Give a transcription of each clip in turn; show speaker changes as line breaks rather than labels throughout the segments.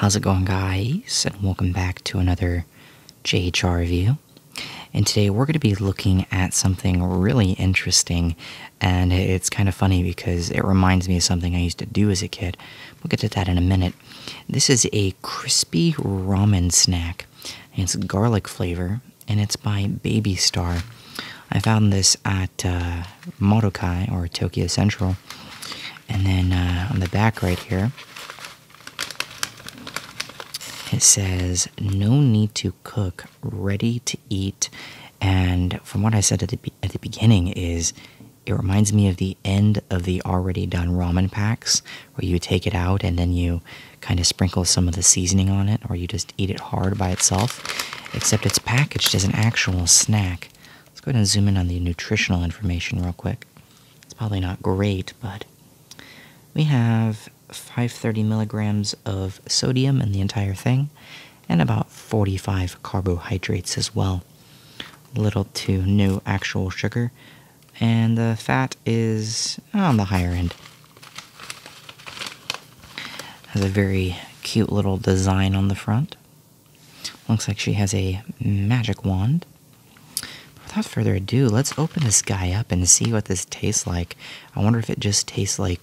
How's it going, guys? And welcome back to another JHR review. And today we're going to be looking at something really interesting. And it's kind of funny because it reminds me of something I used to do as a kid. We'll get to that in a minute. This is a crispy ramen snack. It's garlic flavor, and it's by Baby Star. I found this at uh, Marukai or Tokyo Central. And then uh, on the back right here, it says no need to cook, ready to eat. And from what I said at the, at the beginning, is it reminds me of the end of the already done ramen packs where you take it out and then you kind of sprinkle some of the seasoning on it, or you just eat it hard by itself. Except it's packaged as an actual snack. Let's go ahead and zoom in on the nutritional information real quick. It's probably not great, but we have 530 milligrams of sodium in the entire thing, and about 45 carbohydrates as well. Little to no actual sugar, and the fat is on the higher end. Has a very cute little design on the front. Looks like she has a magic wand. Without further ado, let's open this guy up and see what this tastes like. I wonder if it just tastes like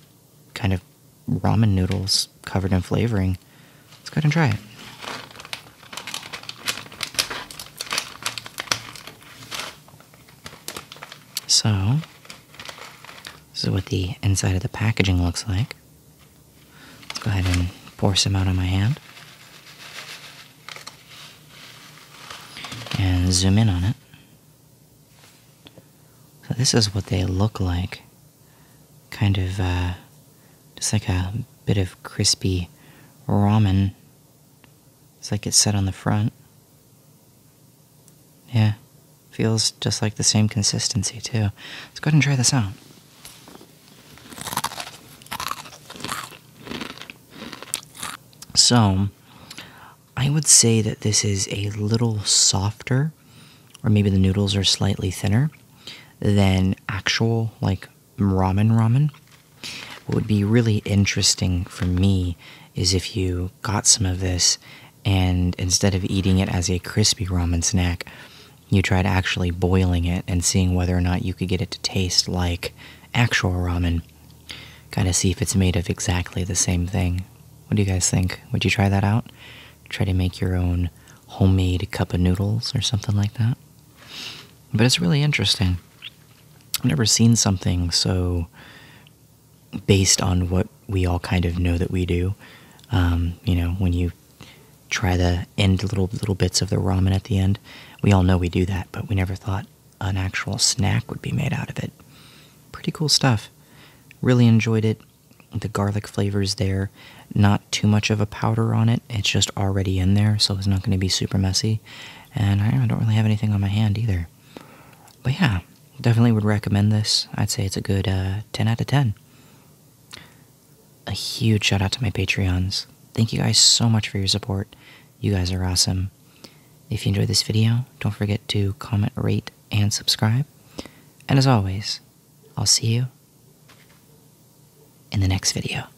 kind of ramen noodles covered in flavoring. Let's go ahead and try it. So, this is what the inside of the packaging looks like. Let's go ahead and pour some out on my hand. And zoom in on it. So, this is what they look like. Kind of, uh, just like a bit of crispy ramen. It's like it's set on the front. Yeah. Feels just like the same consistency, too. Let's go ahead and try this out. So, I would say that this is a little softer, or maybe the noodles are slightly thinner than actual, like, ramen ramen. What would be really interesting for me is if you got some of this and instead of eating it as a crispy ramen snack, you tried actually boiling it and seeing whether or not you could get it to taste like actual ramen. Kind of see if it's made of exactly the same thing. What do you guys think? Would you try that out? Try to make your own homemade cup of noodles or something like that? But it's really interesting. I've never seen something so based on what we all kind of know that we do. Um, you know, when you try to end little little bits of the ramen at the end, we all know we do that, but we never thought an actual snack would be made out of it. Pretty cool stuff. Really enjoyed it. The garlic flavors there. Not too much of a powder on it. It's just already in there, so it's not going to be super messy. And I don't really have anything on my hand either. But yeah, definitely would recommend this. I'd say it's a good uh, 10 out of 10 a huge shout out to my Patreons. Thank you guys so much for your support. You guys are awesome. If you enjoyed this video, don't forget to comment, rate, and subscribe. And as always, I'll see you in the next video.